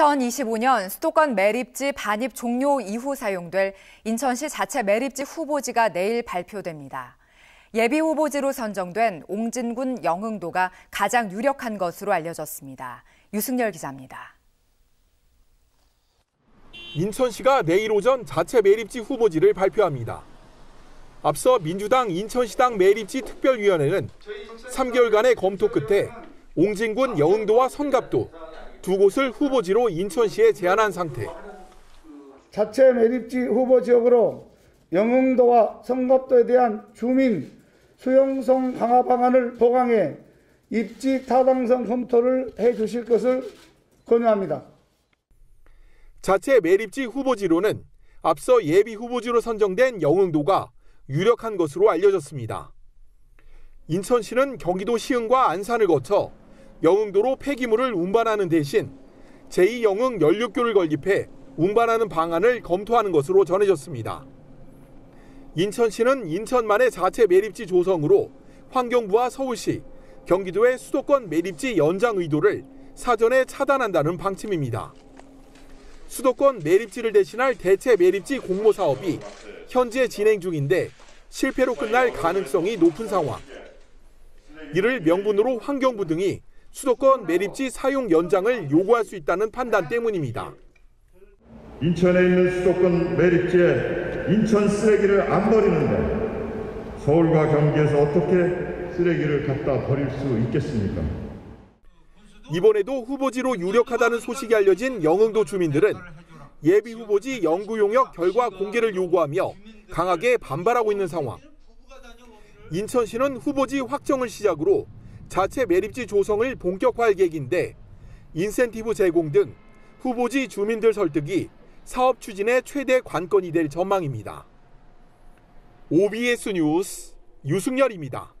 2025년 수도권 매립지 반입 종료 이후 사용될 인천시 자체 매립지 후보지가 내일 발표됩니다. 예비 후보지로 선정된 옹진군 영흥도가 가장 유력한 것으로 알려졌습니다. 유승열 기자입니다. 인천시가 내일 오전 자체 매립지 후보지를 발표합니다. 앞서 민주당 인천시당 매립지 특별위원회는 3개월간의 검토 끝에 옹진군 영흥도와 선갑도 두 곳을 후보지로 인천시에 제안한 상태. 자체 매립지 후보 지역으로 영흥도와 성갑도에 대한 주민 수용성 강화 방안을 보강해 입지 타당성 검토를 해 주실 것을 권유합니다. 자체 매립지 후보지로는 앞서 예비 후보지로 선정된 영흥도가 유력한 것으로 알려졌습니다. 인천시는 경기도 시흥과 안산을 거쳐 영흥도로 폐기물을 운반하는 대신 제2영흥 연륙교를 건립해 운반하는 방안을 검토하는 것으로 전해졌습니다. 인천시는 인천만의 자체 매립지 조성으로 환경부와 서울시, 경기도의 수도권 매립지 연장 의도를 사전에 차단한다는 방침입니다. 수도권 매립지를 대신할 대체 매립지 공모 사업이 현재 진행 중인데 실패로 끝날 가능성이 높은 상황. 이를 명분으로 환경부 등이 수도권 매립지 사용 연장을 요구할 수 있다는 판단 때문입니다. 인천에 있는 수도권 매립지에 인천 쓰레기를 안 버리는데 서울과 경기에서 어떻게 쓰레기를 갖다 버릴 수 있겠습니까? 이번에도 후보지로 유력하다는 소식이 알려진 영흥도 주민들은 예비 후보지 연구 용역 결과 공개를 요구하며 강하게 반발하고 있는 상황. 인천시는 후보지 확정을 시작으로 자체 매립지 조성을 본격화할 계획인데 인센티브 제공 등 후보지 주민들 설득이 사업 추진의 최대 관건이 될 전망입니다. OBS 뉴스 유승열입니다.